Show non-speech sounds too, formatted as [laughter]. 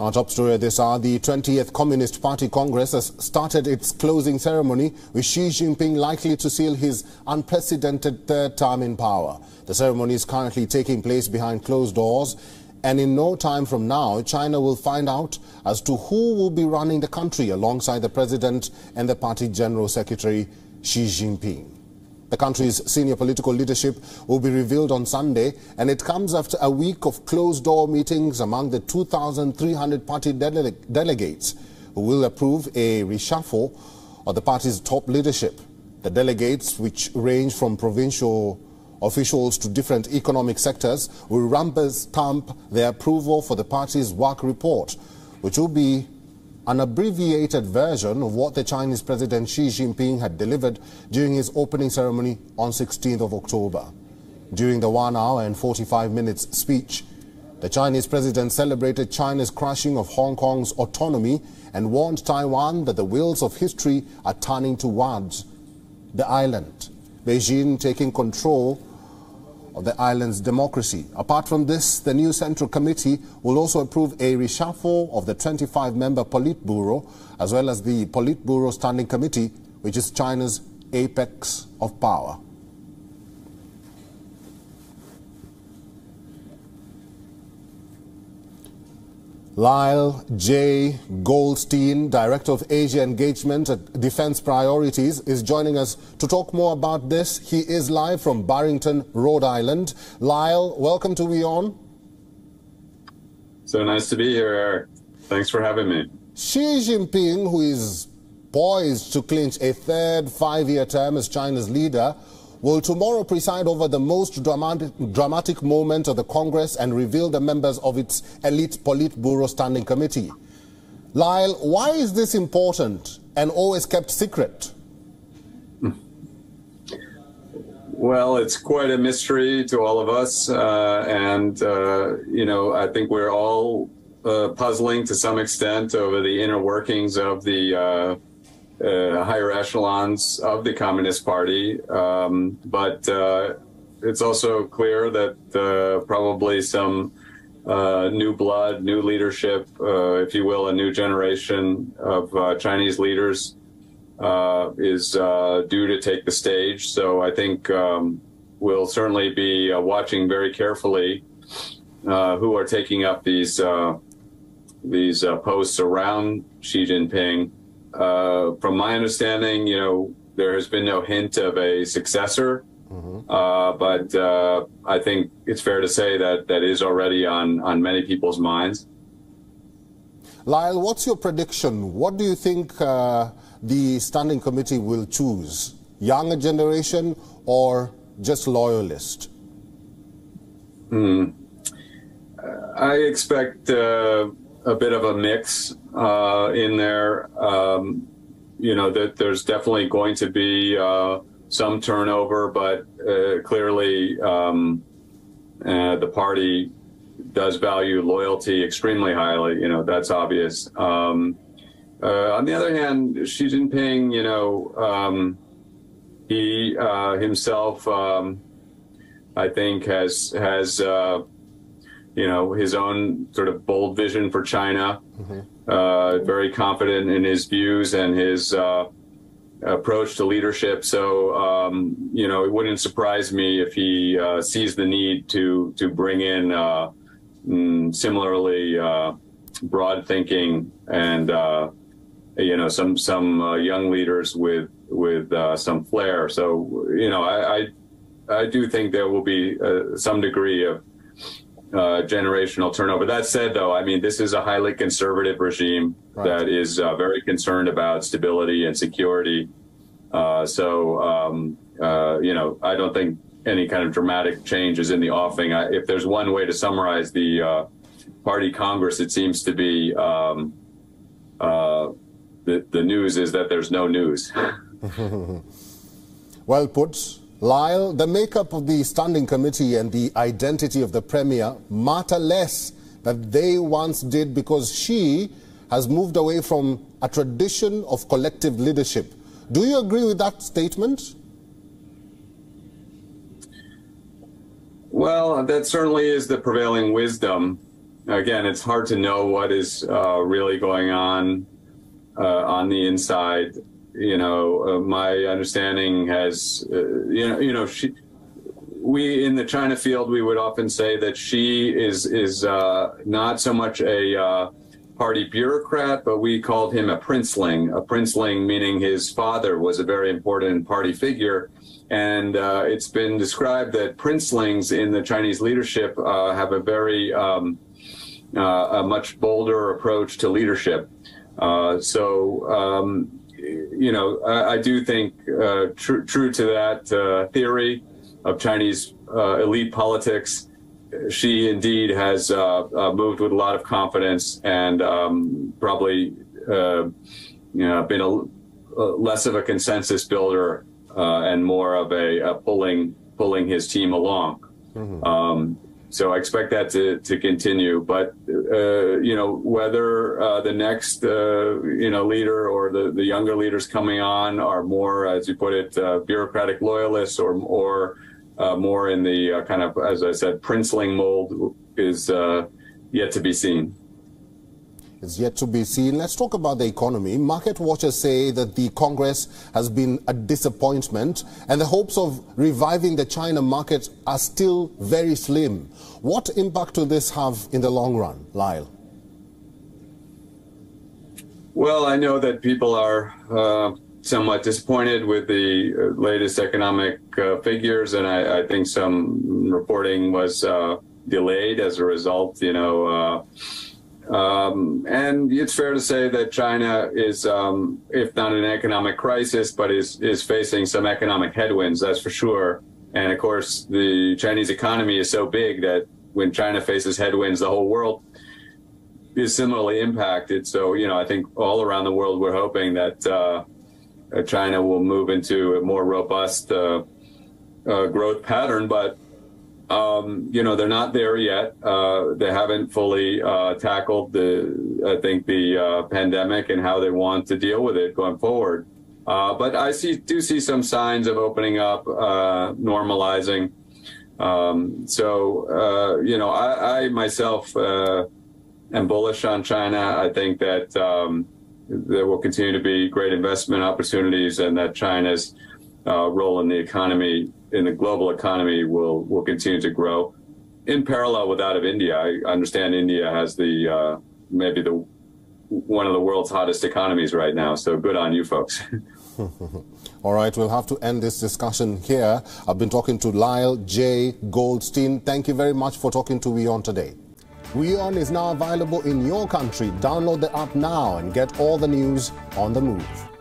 Our top story this hour, the 20th Communist Party Congress has started its closing ceremony with Xi Jinping likely to seal his unprecedented third term in power. The ceremony is currently taking place behind closed doors and in no time from now, China will find out as to who will be running the country alongside the president and the party general secretary Xi Jinping. The country's senior political leadership will be revealed on Sunday, and it comes after a week of closed-door meetings among the 2,300 party dele delegates who will approve a reshuffle of the party's top leadership. The delegates, which range from provincial officials to different economic sectors, will rubber stamp their approval for the party's work report, which will be an abbreviated version of what the Chinese President Xi Jinping had delivered during his opening ceremony on 16th of October. During the one hour and 45 minutes speech, the Chinese president celebrated China's crushing of Hong Kong's autonomy and warned Taiwan that the wheels of history are turning towards the island. Beijing taking control of the island's democracy. Apart from this, the new Central Committee will also approve a reshuffle of the 25-member Politburo, as well as the Politburo Standing Committee, which is China's apex of power. Lyle J. Goldstein, Director of Asia Engagement at Defense Priorities, is joining us to talk more about this. He is live from Barrington, Rhode Island. Lyle, welcome to WION. So nice to be here, Eric. Thanks for having me. Xi Jinping, who is poised to clinch a third five-year term as China's leader, will tomorrow preside over the most dramatic, dramatic moment of the Congress and reveal the members of its elite Politburo Standing Committee. Lyle, why is this important and always kept secret? Well, it's quite a mystery to all of us. Uh, and, uh, you know, I think we're all uh, puzzling to some extent over the inner workings of the uh, higher echelons of the Communist Party. Um, but uh, it's also clear that uh, probably some uh, new blood, new leadership, uh, if you will, a new generation of Chinese leaders is due to take the stage. So I think um, we'll certainly be watching very carefully who are taking up these these posts around Xi Jinping. Uh, from my understanding, you know, there has been no hint of a successor. Mm-hmm. Uh, but uh, I think it's fair to say that that is already on, on many people's minds. Lyle, what's your prediction? What do you think uh, the standing committee will choose? Younger generation or just loyalist? Hmm. I expect uh, a bit of a mix uh, in there. Um, you know that there's definitely going to be uh, some turnover, but uh, clearly um, uh, the party does value loyalty extremely highly. You know that's obvious. Um, uh, on the other hand, Xi Jinping, you know, um, he uh, himself, um, I think, has has you know, his own sort of bold vision for China. Mm-hmm. Uh, very confident in his views and his uh, approach to leadership. So, um, you know, it wouldn't surprise me if he uh, sees the need to to bring in uh, mm, similarly uh, broad thinking and uh, you know some some young leaders with with some flair. So, you know, I, I I do think there will be some degree of uh, generational turnover. That said, though, I mean, this is a highly conservative regime right. that is uh, very concerned about stability and security. Uh, so, um, uh, you know, I don't think any kind of dramatic change is in the offing. I, if there's one way to summarize the uh, party Congress, it seems to be um, uh, the, the news is that there's no news. [laughs] well put. Lyle, the makeup of the standing committee and the identity of the premier matter less than they once did because Xi has moved away from a tradition of collective leadership. Do you agree with that statement? Well, that certainly is the prevailing wisdom. again, it's hard to know what is uh, really going on uh, on the inside. You know, uh, my understanding has, uh, you know, you know, Xi, we in the China field, we would often say that Xi is is uh, not so much a uh, party bureaucrat, but we called him a princeling. A princeling meaning his father was a very important party figure. And uh, it's been described that princelings in the Chinese leadership uh, have a very um, a much bolder approach to leadership. So, um, you know, I, I do think uh, tr- true to that uh, theory of Chinese elite politics Xi indeed has uh, uh, moved with a lot of confidence and um, probably uh, you know been a, a, less of a consensus builder uh, and more of a, a, pulling pulling his team along. Mm-hmm. Um, so I expect that to, to continue. But uh, you know whether uh, the next you know leader or the, the younger leaders coming on are more, as you put it, bureaucratic loyalists or or uh, more in the uh, kind of, as I said, princeling mold is uh, yet to be seen. It's yet to be seen. Let's talk about the economy. Market watchers say that the Congress has been a disappointment and the hopes of reviving the China market are still very slim. What impact will this have in the long run, Lyle? Well, I know that people are uh, somewhat disappointed with the uh, latest economic uh, figures, and I, I, think some reporting was uh, delayed as a result. You know, uh, um, and it's fair to say that China is, um, if not an economic crisis, but is is facing some economic headwinds. That's for sure. And of course, the Chinese economy is so big that when China faces headwinds, the whole world is similarly impacted. So, you know, I think all around the world, we're hoping that uh, China will move into a more robust uh, uh, growth pattern, but um, you know they're not there yet. Uh, they haven't fully uh, tackled the, I think, the uh, pandemic and how they want to deal with it going forward. but I see do see some signs of opening up, normalizing. Um, so you know, I, I myself am bullish on China. I think that. Um, there will continue to be great investment opportunities and that China's uh, role in the economy, in the global economy, will, will continue to grow in parallel with that of India. I understand India has the uh, maybe the one of the world's hottest economies right now. So good on you folks. [laughs] All right, we'll have to end this discussion here. I've been talking to Lyle J. Goldstein. Thank you very much for talking to WION today. WION is now available in your country. Download the app now and get all the news on the move.